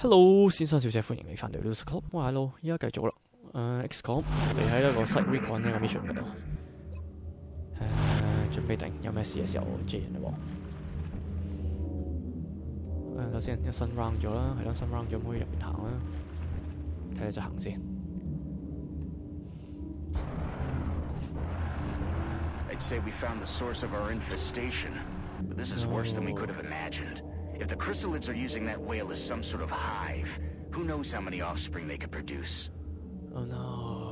Hello，先生小姐，歡迎你翻到 Loose Club。我係 Hello，依家繼續啦。誒、XCOM，我哋喺一個 site recon 呢個 mission 嗰度。誒、準備定有咩事嘅時候接人啦喎。誒、首先一新 round 咗啦，係咯，新 round 咗，唔可以入邊行啦。睇下就行先。I'd say we found the source of our infestation, but this is worse than we could have imagined. If the chrysalids are using that whale as some sort of hive, who knows how many offspring they could produce? Oh no.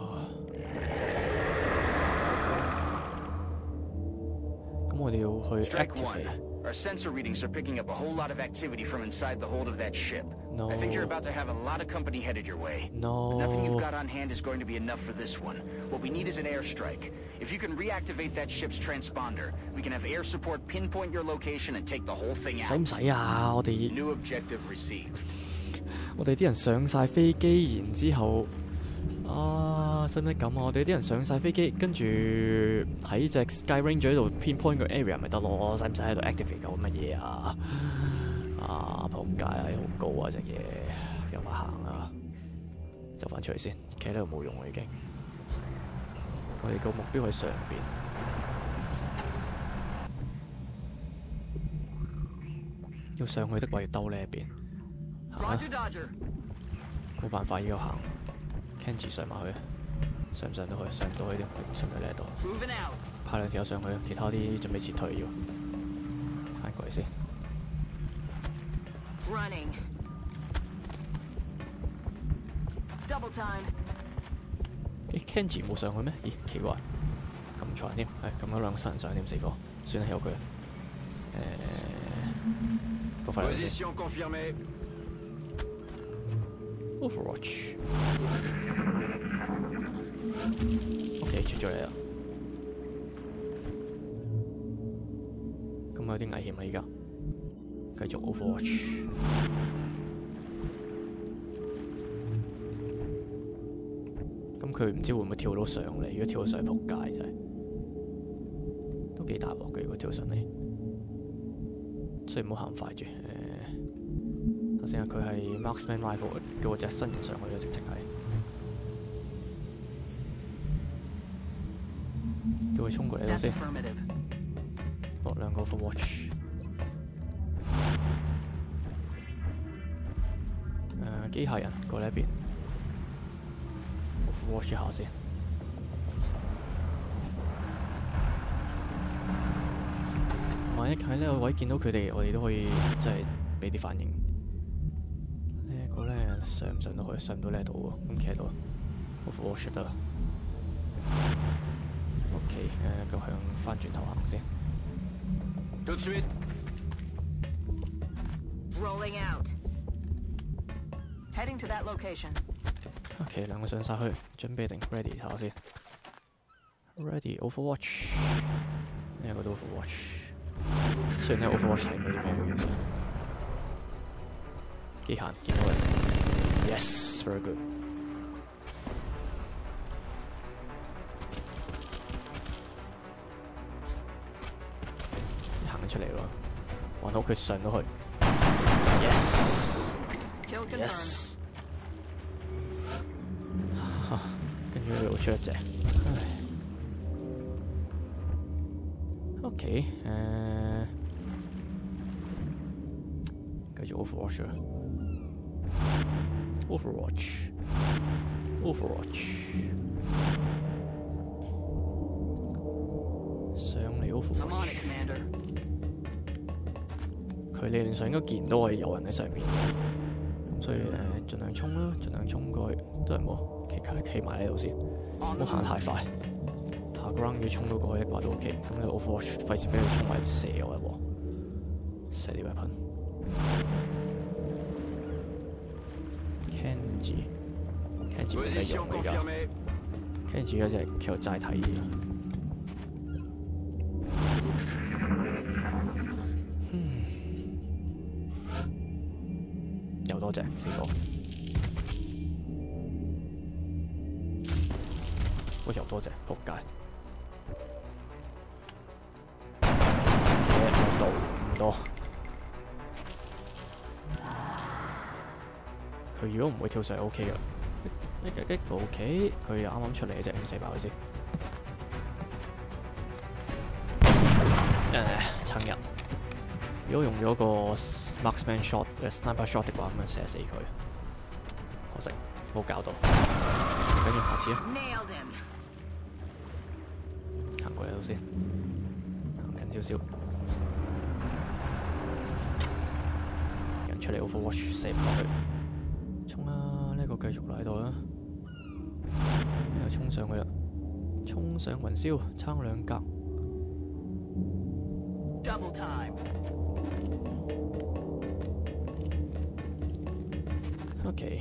Strike one. Our sensor readings are picking up a whole lot of activity from inside the hold of that ship. No. I think you're about to have a lot of company headed your way. No. Nothing you've got on hand is going to be enough for this one. What we need is an airstrike. If you can reactivate that ship's transponder, we can have air support pinpoint your location and take the whole thing 使 out. 唔使啊？我哋 New objective received. 我哋啲人上晒飞机，然之后啊，使唔使咁啊？我哋啲人上晒飞机，跟住喺只 Sky Ranger 度 pinpoint 个 area 咪得咯？使唔使喺度 activate 嚿乜嘢啊？ 啊，仆街啊！好高啊只嘢，有法行啊！走翻出去先，企喺度冇用啦已經。我哋個目標喺上邊。要上去的話要兜呢一邊，行.冇辦法，要行。Kenji 上埋去，上唔上到去？上唔到去添，上唔到呢度。派兩條友上去，其他啲準備撤退要。翻過嚟先。Running. Double time. 咦，Kenji 冇上去咩？咦，奇怪，咁长添，系咁有两个新人上添，死火，算啦，有佢啦。诶，过翻嚟先。 Position confirmée. Overwatch。OK，出咗嚟啦。咁有啲危险啊！依家 繼續 Overwatch。咁佢唔知會唔會跳到上嚟？如果跳到上嚟，仆街真係都幾大鑊嘅。如果跳上嚟，所以唔好行快住。誒、頭先啊，佢係 Marksman Rifle，叫我隻新人上去嘅，直情係叫佢衝過嚟先。落兩個 Overwatch。誒、機械人過呢一邊，Overwatch 一下先。萬一喺呢個位見到佢哋，我哋都可以即係俾啲反應。呢一個咧上唔上到去？上唔到呢度喎，咁企喺度，Overwatch 得。OK，誒、咁向翻轉頭行先。Tout de suite. Rolling out. Heading to that location. OK，两个上晒去，准备定 ready 下先。Ready Overwatch，呢一个都 Overwatch。虽然呢 Overwatch 睇唔到啲咩嘅其实机械见到佢，yes，very good。行咗出嚟喎，还好佢上到去，yes。 削啫。OK，诶、呃，Overwatch。Overwatch。Overwatch。上嚟好快。佢理论上应该见到我有人喺上面，咁所以诶，尽、量冲啦，尽量冲过去，都系冇。企埋呢度先，唔好行得太快。下個 round 要衝到過去嘅話都 OK，咁你 Overwatch 費事俾佢衝埋射我一鑊，射啲 weapon。Kenji，Kenji 冇咩嚟㗎 confirmée.，Kenji 嗰隻企度齋睇嘢。又多隻死火，喂又多隻，仆街！嘢唔到，唔多。佢如果唔會跳上係 O K 噶，一一一個 O K，佢啱啱出嚟嘅啫，咁死爆佢先。誒，撐人。如果用咗個 marksman shot 嘅 sniper shot 嘅話，咁樣射死佢。可惜冇搞到，唔緊要，下次啊，先，行近少少。人出嚟 Overwatch 射唔落去，衝啊！呢、個繼續留喺度啦，又衝上去啦，衝上雲霄，撐兩格。Double time. OK。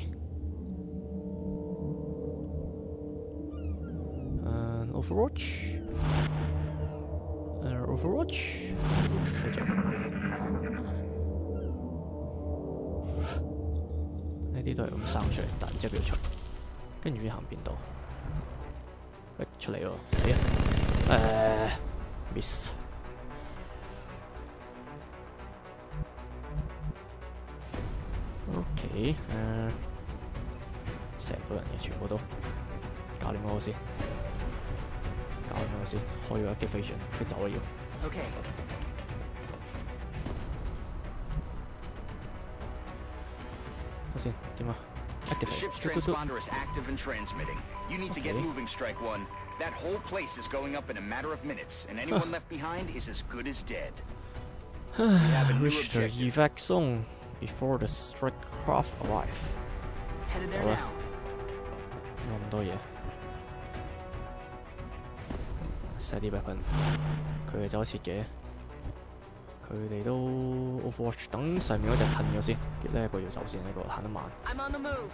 Overwatch，誒 Overwatch，繼續。呢啲都係咁生出嚟，突然之間佢出，跟住行邊度？喂，出嚟喎，死啊！誒，miss。OK，誒，成到人嘅全部都搞掂我先，搞掂我先，開咗 activation，佢走啦要。Okay. What's in? Dima. Activate. The ship's transponder is active and transmitting. You need okay. to get moving, Strike One. That whole place is going up in a matter of minutes, and anyone left behind is as good as dead. we have a Reach evac zone before the strike craft arrive. Headed there now. 咁多嘢，set 啲 weapon，佢哋走得切嘅，佢哋都 Overwatch 等上面嗰隻褪咗先，呢一個要走先，呢、個行得慢。I'm on the move.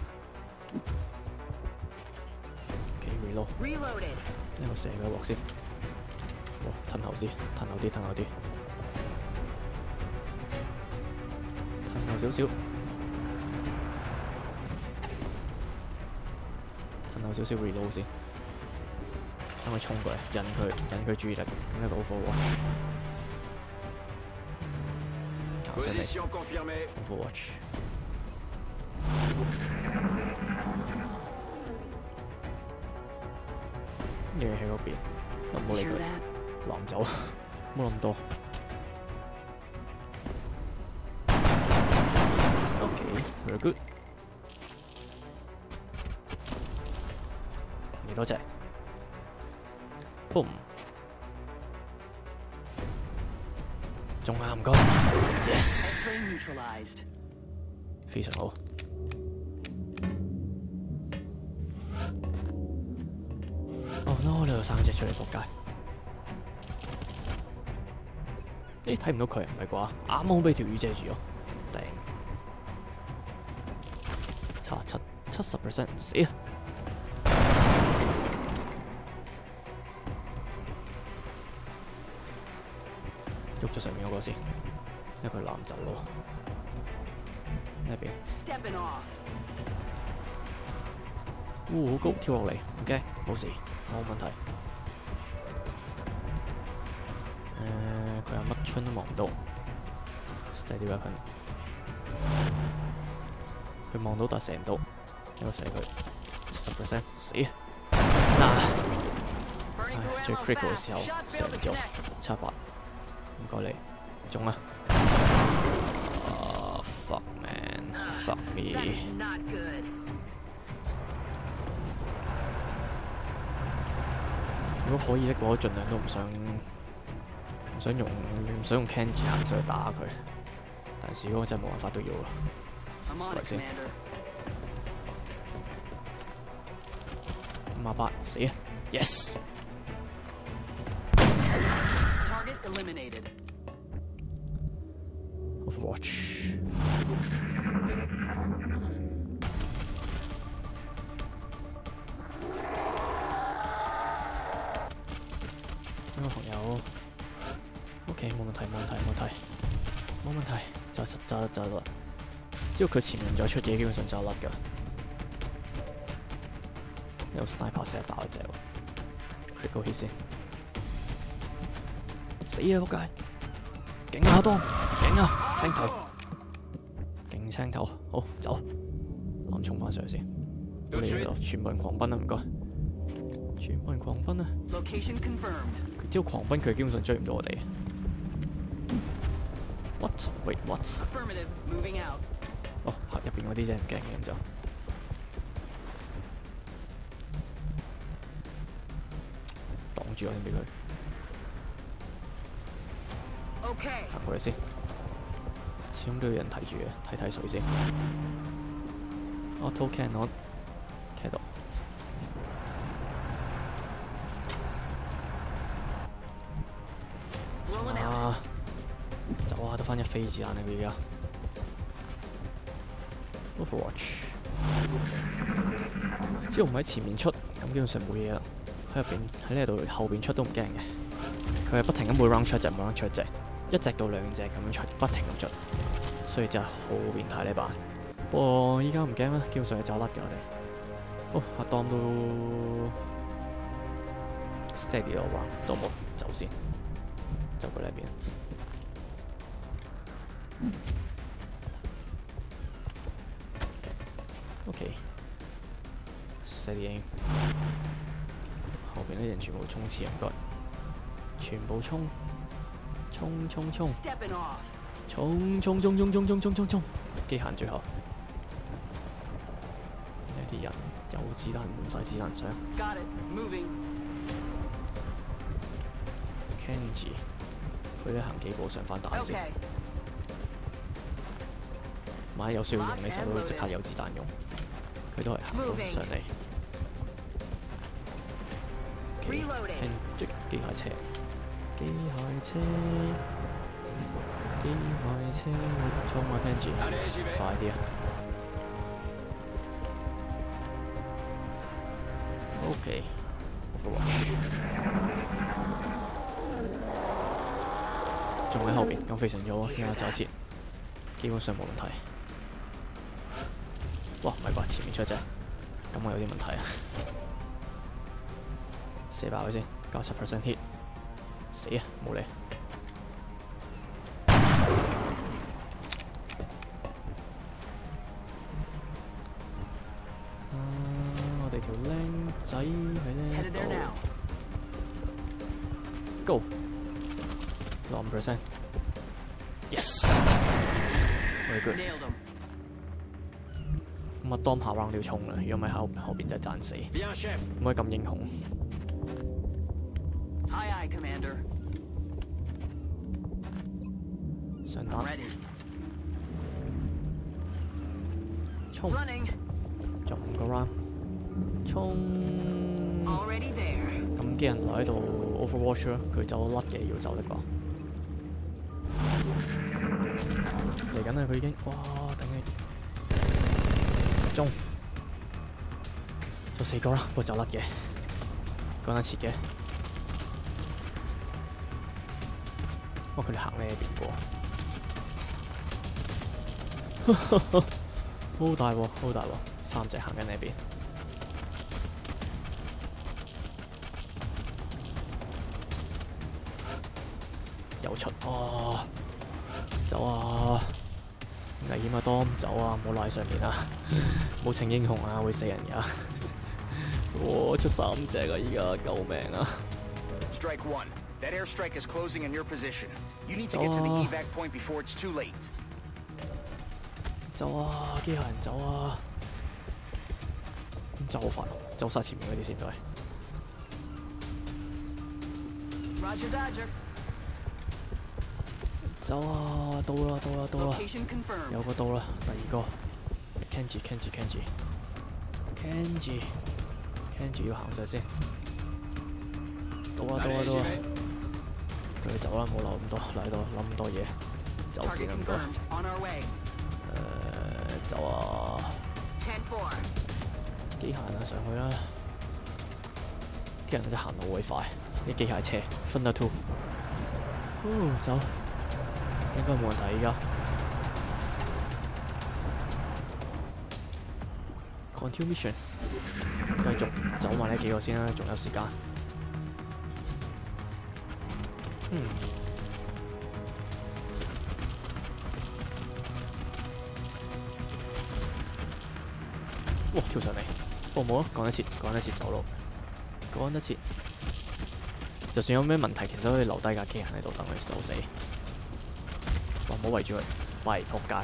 OK reload，Reloaded. 呢個射佢一鑊先，哇褪後啲，褪後啲，褪後啲，褪後少少，褪後少少 reload 先，等佢冲过嚟，引佢引佢注意力，咁就到火喎。好犀利，好火 watch。呢个喺嗰邊，唔好理佢，攔走，冇諗多。Okay, very good. 你多谢。？boom，仲啱唔該，yes，Train neutralized. 非常好。哦 no！你度生隻出嚟仆街。咦？睇唔到佢唔係啩？啱好俾條魚遮住咗。頂。差七七十 percent 死啊！咗上面嗰个先，因为佢拦走咯。呢边。呜、哦，好高，跳落嚟，OK，冇事，冇问题。诶、佢系乜春都望唔到，steady。佢望到但射唔到，一个射佢，七十 percent 死啊！嗱，最 critical 嘅时候射唔，七百。唔该你，中啊。Fuck man, fuck me. 如果可以的话，我尽量都唔想唔想用唔想用 Candy 行上去打佢，但是如果真系冇办法都要啦，咪先。五廿八死啊，yes。Eliminated. Overwatch。呢個朋友，OK，冇問題，冇問題，冇問題，冇問題，就實就就得啦。只要佢前面再出嘢，基本上就甩㗎。有 sniper 射爆一隻喎，critical hit 先，死啊仆街！勁啊當，勁啊青頭，勁青頭，好走我諗衝翻上去先。我哋呢度全部人狂奔啊！唔該，全部人狂奔啊！Location confirmed. 佢只要狂奔，佢基本上追唔到我哋。What? Wait, what? Affirmative. Moving out. 哦，嚇入邊嗰啲啫，唔驚嘅咁就。擋住我先俾佢行過嚟先，始終都有人睇住嘅，睇睇水先。Auto cannon，企到。啊！走啊！得翻一飛子眼啊！佢而家。Overwatch，只要唔喺前面出，咁基本上冇嘢啦。喺入邊喺呢度後邊出都唔驚嘅。佢係不停咁每 round 出一隻，每 round 出一隻，一隻到兩隻咁樣出，不停咁出，所以真係好變態呢版。不過依家唔驚啦，基本上係走甩嘅我哋。哦，阿 Dom 都 steady 咯，話都冇走先。走過呢邊。OK，steady aim。後邊啲人全部衝刺唔該，全部衝，衝衝衝，Stepping off. 衝衝衝衝衝衝衝衝衝，機械最後。呢啲人有子彈唔使子彈上 Got it. Moving. Kenji，佢咧行幾步上翻彈先。Okay. 買有需要用嘅時候都即刻有子彈用，佢都係行到上嚟。住機械車，機械車，機械車，衝啊 Kenji，快啲啊！O.K. 仲喺後邊，咁非常咗，應該走一次，基本上冇問題。哇，唔係啩？前面出隻，咁我有啲問題啊！射爆佢先，加十 percent hit，死啊，冇理。Go，六五 percent，yes，好嘅，咁啊，当下 round 要冲啦，如果唔系后后边就赚死，唔可以咁英雄。上.衝，Running. 仲五個 round，衝。Already there. 咁機人留喺度 Overwatch 咯，佢走得甩嘅要走得啩。嚟緊啦，佢已經，哇！頂你中，就四個啦，不過走甩嘅，講得切嘅。不過佢哋行呢邊過，好大喎，好大喎，三隻行緊呢邊。又出啊！走啊！危險啊！當走啊！唔好賴上面啊！冇逞英雄啊！會死人噶！我！出三隻啊！依家救命啊！Strike one. 走啊！機械人走啊！咁走好快，走晒前面嗰啲先都係。Roger, Dodger. 走啊！到啦！到啦！到啦！有個到啦，第二個 Kenji Kenji Kenji Kenji Kenji 要行上先，到啊到啊到啊！佢哋走啦，冇留咁多，嚟到諗咁多嘢，走先啦唔走啊！10-4. 機械人啊上去啦！機械人真行到好快，啲機械車分得 two，哦走，應該冇問題依家。Continue mission，繼續走埋呢幾個先啦，仲有時間。嗯。跳上嚟，哦冇啊，讲得切，讲得切。走路，讲得切。就算有咩问题，其实都可以留低架机喺度等佢手死。哇！唔好围住佢，喂，扑街！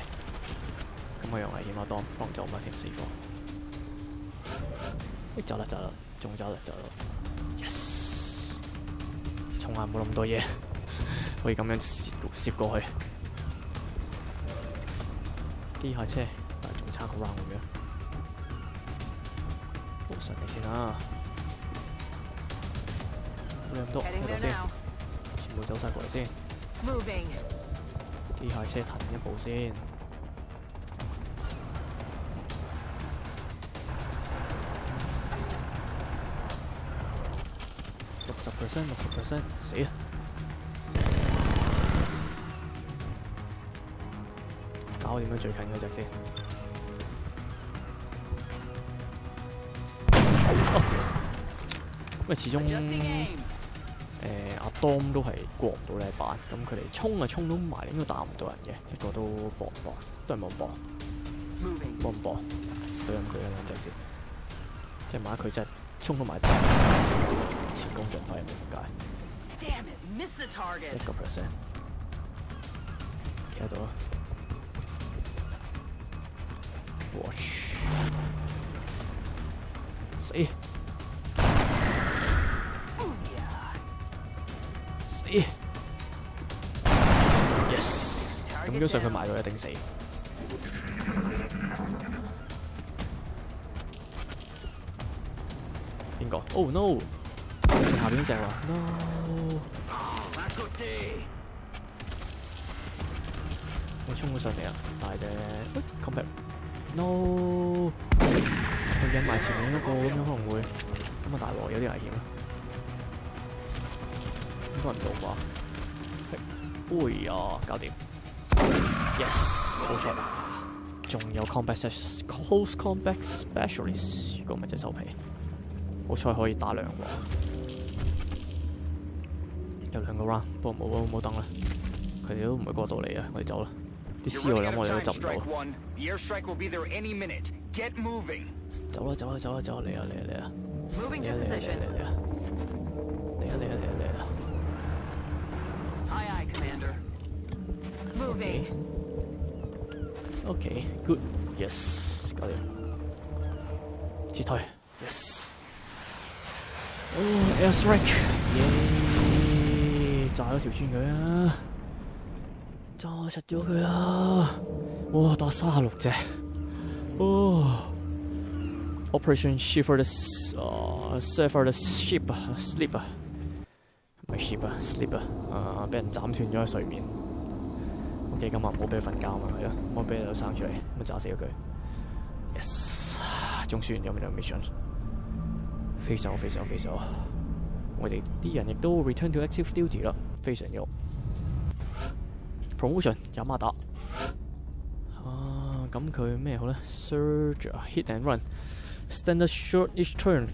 咁我又危险啊，當幫走乜添死火。走啦走啦，仲走啦走啦，yes！衝下冇咁多嘢，可以咁樣攝攝過去。機械车，但係仲差个 round 咁樣。好順利先啦，冇咁多喺度先，全部走晒過嚟先。機械車騰一步先。六十 percent，六十 percent，死啊！搞掂咗最近嗰只先。哦因為始終 Adjusting aim. 誒阿 Dom 都係過唔到呢一版，咁佢哋衝啊衝到埋，應該打唔到人嘅，不過都搏唔搏，都係冇搏.搏唔搏，對任佢一兩隻先，即係萬一佢真係衝到埋，前攻仲可以冇解.一個 percent，企喺度啊，yes，咁基本上佢埋到一定死。邊個？Oh no！食下邊只喎，no！Not good day. 我衝咗上嚟啊！大隻喂，combat，no！佢引埋前面嗰個咁樣可能會咁啊大鑊，有啲危險啊！應該唔到啩？哎呀，搞掂！Yes，好彩，仲有 combat specialist close combat specialist，如果唔係隻手皮，好彩可以打兩鑊，有兩個 round，不過冇啊，冇等啦，佢哋都唔會過到嚟啊，我哋走啦。啲屍我諗我哋都執唔到.走啦走啦走啦走啦嚟啊嚟啊嚟啊嚟嚟啊嚟啊 Moving. OK good yes 搞掂撤退 yes 哦 air strike 耶炸咗条村佢啊炸实咗佢啊哇打三十六只哦 Operation Shepherd's 啊 Shepherd's Ship 啊 Sleep 啊唔系 Ship 啊 Sleep 啊啊俾人斩断咗喺睡眠 OK 咁啊唔好俾佢瞓覺啊嘛係咯唔好俾佢生出嚟咁炸死咗佢 Yes 仲算有冇有 mission 非常非常非常我哋啲人亦都 return to active duty 啦非常好 promotion 有馬打啊咁佢咩好咧 surge hit and run standard short each turn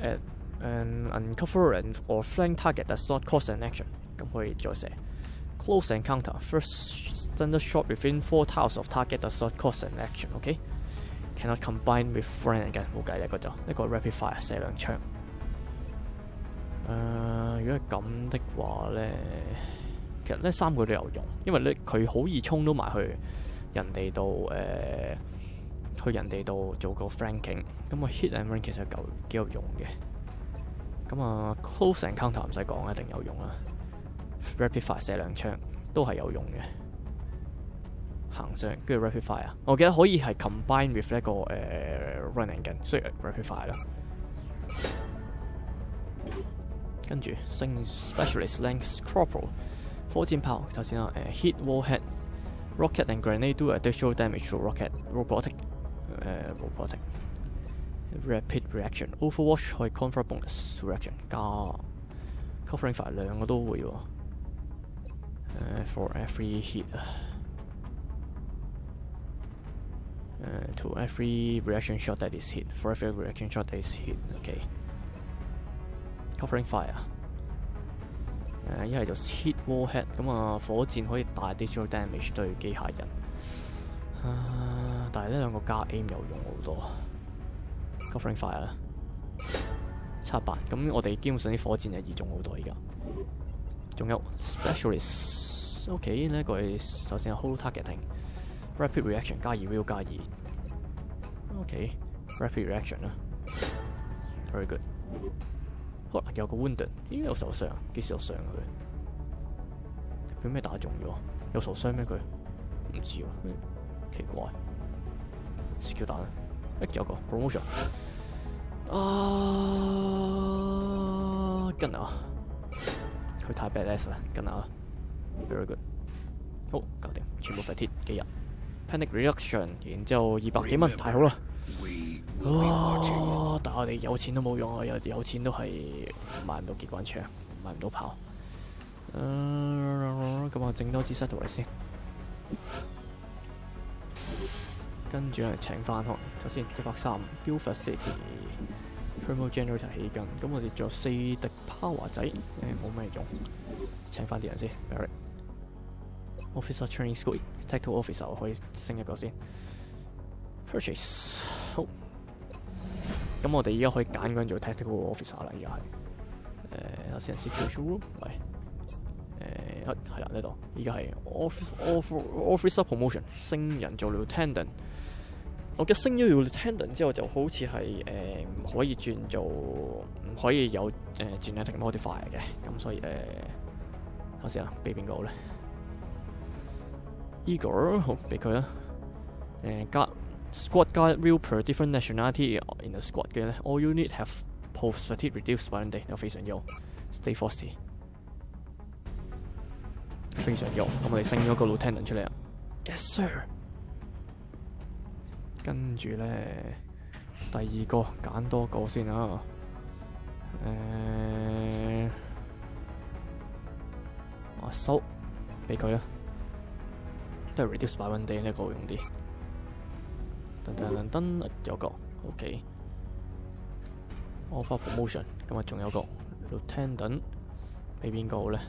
at an uncover and or flank target that's not cost an action 咁可以再射 close encounter first standard shot within four tiles of target does not cost an action OK cannot combine with friend 嘅冇計呢個就一個 rapid fire 射兩槍誒、如果係咁的話咧，其實呢三個都有用，因為咧佢好易衝到埋去人哋度誒，去人哋度做個 flanking，咁啊 hit and run 其實夠幾有用嘅。咁啊 close encounter 唔使講，一定有用啦。Rapid fire 射兩槍都係有用嘅。行上跟住 rapid fire，我記得可以係 combine with 一個誒、run and gun，所以 rapid fire 啦。跟住升 specialist length corporal 火箭炮頭先啦，誒、hit warhead rocket and grenade do additional damage to rocket robotic 誒、robotic rapid reaction overwatch 可以 convert bonus reaction 加 covering fire 兩個都會喎、for every hit to every reaction shot that is hit for every reaction shot that is hit OK covering fire 誒一係就 hit warhead 咁啊火箭可以大 additional damage 對機械人啊，但係呢兩個加 aim 有用好多 covering fire 啦，七八。咁我哋基本上啲火箭就易中好多而家。仲有 specialist，OK 呢一個係首先係 hold targeting，rapid reaction 加二 will 加二，OK，rapid reaction 啦，very good。好啦，有個 wounded，咦有受傷，幾時有傷啊佢？俾咩打中咗？有受傷咩佢？唔知喎，奇怪。skill 彈啊！誒有個 promotion 啊，跟啊！佢太 badass 啦，跟啊！very good，好搞掂，全部廢鐵幾日？panic reduction，然之後二百幾蚊，太好啦.哦，但係我哋有錢都冇用啊！有有錢都係買唔到機關槍，買唔到炮。誒咁我整多支 set 嚟先，跟住咧請翻学首先一百三 build facility thermal generator 起緊，咁我哋仲有四滴 power 仔，誒冇咩用，請翻啲人先。b a r r y officer training school tactical officer 可以升一個先。purchase 好。咁我哋而家可以揀嗰人做 tactical officer 啦，而家係誒，先 situation room，喂，誒係啦呢度，而家係 off off officer promotion，升人做 lieutenant。我嘅升咗 lieutenant 之後，就好似係誒唔可以轉做，唔可以有誒、genetic modifier 嘅，咁所以誒，睇下先啊，俾邊個好咧？Igor 好俾佢啦，誒加。Squad guard will per different nationality in the squad 嘅咧，all unit have post fatigue reduced by one day，又非常優，stay frosty，非常優。咁我哋升咗個 lieutenant 出嚟啊，yes sir。跟住咧，第二個揀多個先啊，誒、阿收俾佢啦，都係 reduce by one day 呢個好用啲。噔噔噔噔，有個 OK。offer promotion，今日仲有個 lieutenant，俾邊個好咧？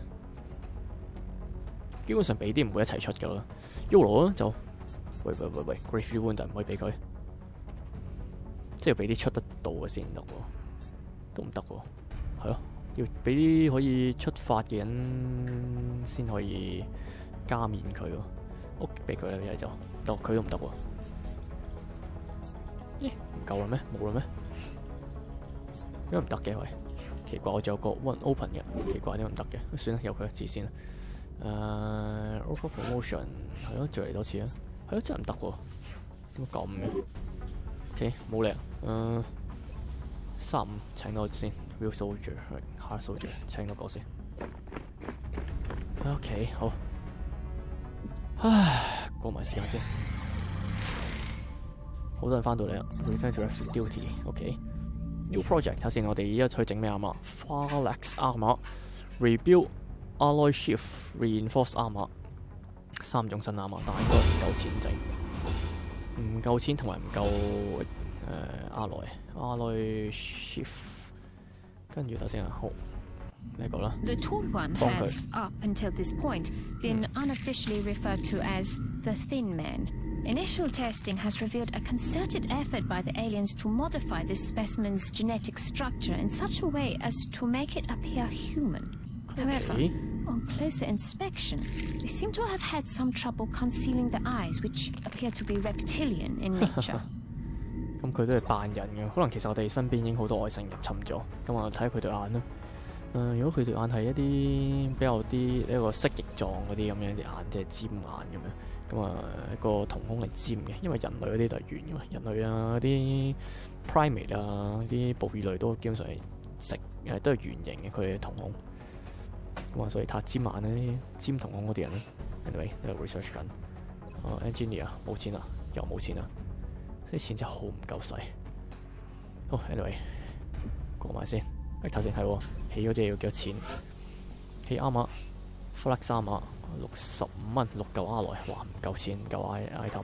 基本上俾啲唔會一齊出噶啦。Yolo 咧就，喂喂喂喂，Grave Wound 唔可以俾佢，即係要俾啲出得到嘅先得喎，都唔得喎，係咯，要俾啲可以出發嘅人先可以加冕佢喎。屋俾佢啦，一係就，得佢都唔得喎。咦，唔夠啦咩？冇啦咩？點解唔得嘅喂？奇怪，我仲有個 one open 嘅，奇怪點解唔得嘅？算啦，由佢一次先啦。誒、over promotion 係咯，再嚟多次啊！係咯，真係唔得喎，點解咁嘅？OK，冇力。誒，三五請多先，real soldier，係 hard soldier，請多個先。OK，好。唉，過埋時間先。好多人翻到嚟啦，return to active duty，OK、New project，睇先，我哋而家去整咩啊嘛？Farlex armor，rebuild alloy shift，reinforced armor，三种新 armor，但系应该唔够钱整，唔够钱同埋唔够诶 alloy alloy shift，跟住睇先啊，好呢个啦。 The Tall One Bonkers. has, up until this point, been unofficially referred to as the Thin Man. Initial testing has revealed a concerted effort by the aliens to modify this specimen's genetic structure in such a way as to make it appear human. However, Okay. On closer inspection, they seem to have had some trouble concealing the eyes, which appear to be reptilian in nature. 咁佢都係扮人嘅，可能其實我哋身邊已經好多外星入侵咗，咁啊睇下佢對眼啦。誒、如果佢對眼係一啲比較啲一個蜥蜴狀嗰啲咁樣啲眼，即係尖眼咁樣，咁啊個瞳孔係尖嘅，因為人類嗰啲就係圓嘅嘛，人類啊嗰啲 primate 啊啲哺乳類都基本上係食誒都係圓形嘅佢哋嘅瞳孔，咁啊所以塔尖眼咧、尖瞳孔嗰啲人咧，anyway 都系 research 緊。哦、engineer 冇錢啦，又冇錢啦。啲錢真係好唔夠使。好，anyway，過埋先。誒頭先系，起嗰啲要幾多錢？起啱啊，flex 啱啊，六十五蚊六嚿阿來，哇唔夠錢，唔夠 i item。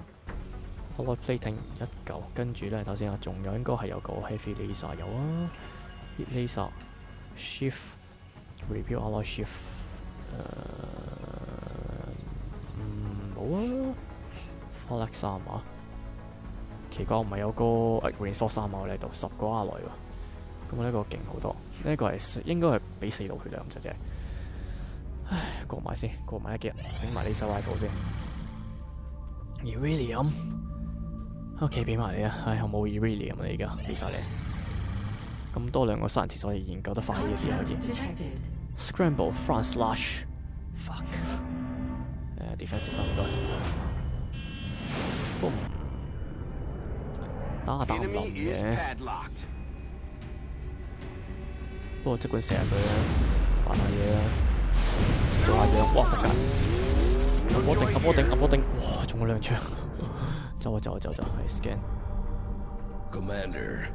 alloy plating 一嚿，跟住咧头先啊，仲有應該係有个 heavy laser 有啊，heat laser shift review alloy shift 誒、嗯冇啊，flex 啱啊。奇怪，我唔系有個 reinforce 三啊，我呢度十个阿來喎。咁呢个劲好多，呢、个系应该系俾四道血量，咁就啫。唉，過埋先，过埋一几日，整埋呢手 rifle 先。而 William，OK 俾埋你啊！唉，我冇 William 啊，而家俾晒你。咁多兩個殺人節所以研究得快啲啲可以。Scramble front slash fuck 誒 defensive 唔該。boom 打下打唔冧 Enemy is 嘅，padlocked. 不過即管射下佢啦，扮下嘢啦，做下樣，哇！仆街！阿波頂，阿波頂，阿波頂，哇！中咗兩槍，走啊走啊走啊走 scan。Commander,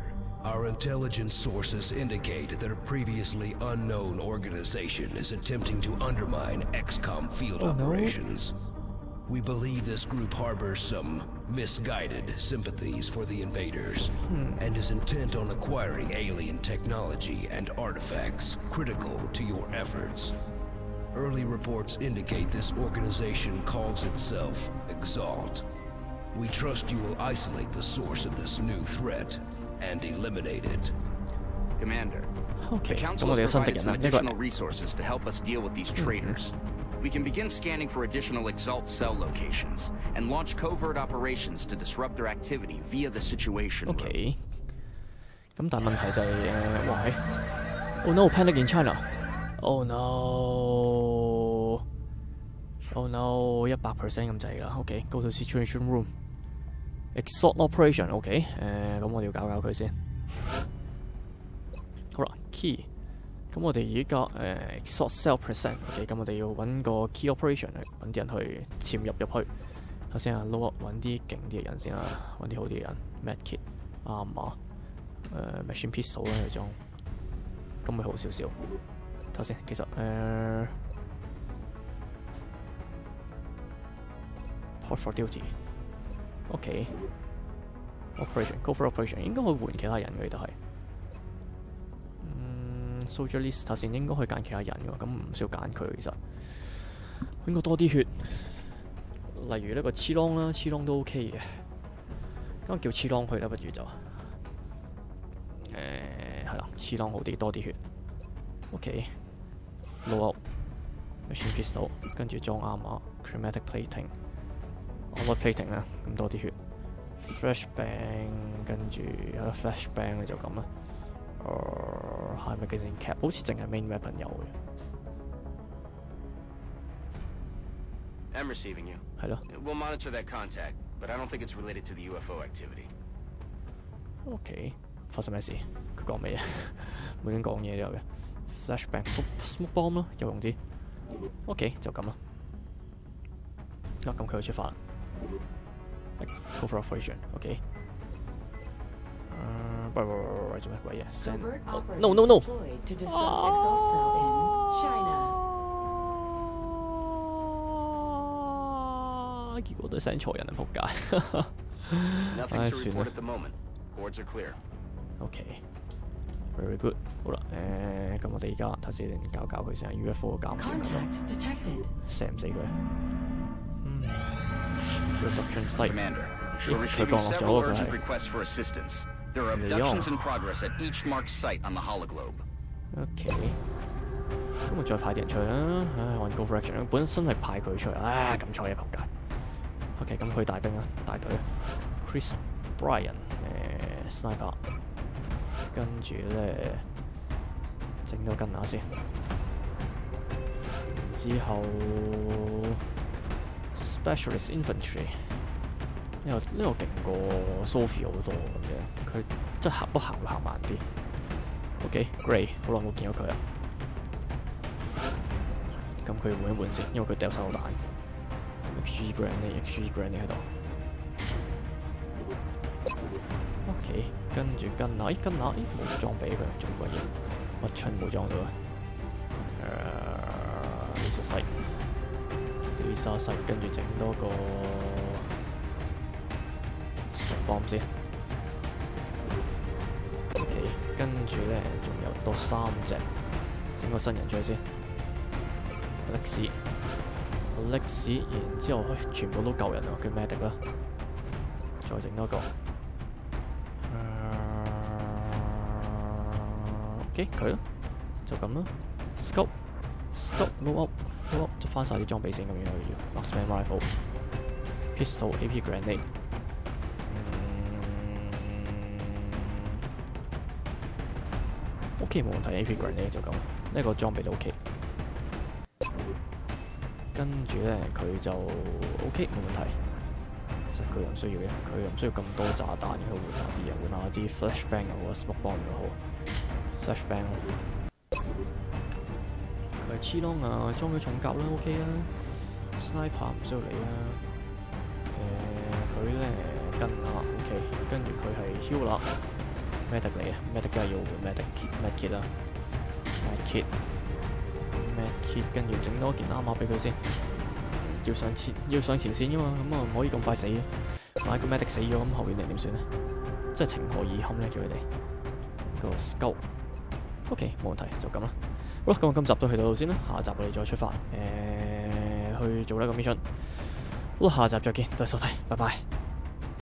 our intelligence sources indicate that a previously unknown organization is attempting to undermine XCOM field Oh, no. operations. We believe this group harbors some misguided sympathies for the invaders hmm. and is intent on acquiring alien technology and artifacts critical to your efforts. Early reports indicate this organization calls itself Exalt. We trust you will isolate the source of this new threat and eliminate it. Commander, OK， the 咁 Council 我 has 哋嘅新敌 provided 人 some 啦，呢个 additional resources to help us deal with these traitors. We can begin scanning for additional Exalt cell locations and launch covert operations to disrupt their activity via the Situation Room. OK，咁但系问题就系、诶，哇系，Oh no，panic in China，Oh no，Oh no，一百 percent 咁滞啦。OK，go、to situation Exot operation，OK，、誒，咁我哋要搞搞佢先。好啦，key，咁我哋而家诶 exalt cell percent，OK，、咁我哋要揾個 key operation 嚟揾啲人去潛入入去。首先啊，load up 揾啲勁啲嘅人先啦，揾啲好啲嘅人，med kit 啱啊，誒、machine pistol 啦呢種，咁咪好少少。头先，其實誒、port for duty OK，Operation，Go for operation，應該可以換其他人嘅都係。嗯，soldier list 先，應該可以揀其他人嘅，咁唔需要揀佢其實。應該多啲血，例如呢個黐窿啦，黐窿都 OK 嘅。咁叫黐窿去啦，不如就誒係啦，黐窿好啲，多啲血。OK，老牛，machine pistol，跟住裝 armor chromatic plating，我攞 plating 啦，咁多啲血。flashbang 跟住有得 flashbang 你就咁啦。誒、係咪嘅 cap 好似淨係 main weapon 有嘅，I'm receiving you. 係咯。We'll monitor that contact, but I don't think it's related to the UFO activity. OK，發生咩事？佢講咩嘢？每人講嘢都有嘅。Flashbang smoke smoke bomb 啦，有用啲。OK，就咁啦。啊，咁佢就出發啦。Go for operation。OK。誒，喂喂喂喂喂，做咩鬼嘢 Covert？Send operators no no no。to disrupt in China. 啊！結果都 send 錯人啊！仆街。Nothing I to see report that. at the moment. Boards are clear. OK，very good。好啦，誒，咁我哋而家睇先，搞搞佢先，UFO 搞唔掂啦。Contact detected. 射唔死佢。嗯，reduction site。 Commander, Yeah, we're receiving click on several Joe, urgent right. requests for assistance. There are Leon. abductions in progress at each marked site on the hologlobe. OK，咁我再派啲人出去啦。唉，揾 Go for action，本身系派佢出去，唉，咁彩嘅仆街。OK，咁佢带兵啦，带队。Chris Bryan，诶 sniper，跟住咧整多根下先，之后 Specialist infantry，呢個呢個勁過 Sophie 好多嘅，佢即係行不行行慢啲。OK，Gray，、好耐冇見到佢啦。咁佢換一換先，因為佢掉手榴彈。XG grenade，XG grenade 喺度。OK，跟住跟拿，咦跟拿，咦冇裝俾佢，做乜嘢？乜春冇裝到啊？誒，呢隻細，自杀，跟住整多个神棒先。OK，跟住咧仲有多三只，整个新人出去先。历史，历史，然之后，全部都救人啊，叫 medic 啦，再整多个。O.K. 佢咯，就咁咯。Scope，Scope，move up。執翻晒啲裝備先咁樣要。Marksman rifle、pistol、AP grenade。OK 冇問題，AP grenade 就咁，呢、個裝備都 OK。跟住咧佢就 OK 冇問題。其實佢又唔需要嘅，佢又唔需要咁多炸彈嘅，佢換下啲嘢，換下啲 flashbang 又好，smoke bomb 又好，flashbang 咯。佢係黐窿啊，装咗重甲啦，OK 啦，sniper 唔需要理啦。誒、佢咧跟下 OK，跟住佢系 heal 啦，medic 嚟嘅，medic 梗系要 medic kit，medic 啦 medic，medic，跟住整多件啱碼俾佢先。要上前要上前线噶嘛，咁啊唔可以咁快死嘅。買個 medic 死咗，咁後邊人點算咧？真系情何以堪咧？叫佢哋個 scout。OK，冇问题，就咁啦。好啦，咁我今集都去到度先啦，下集我哋再出發，誒、去做呢个 mission。好啦，下集再见，多谢收睇，拜拜。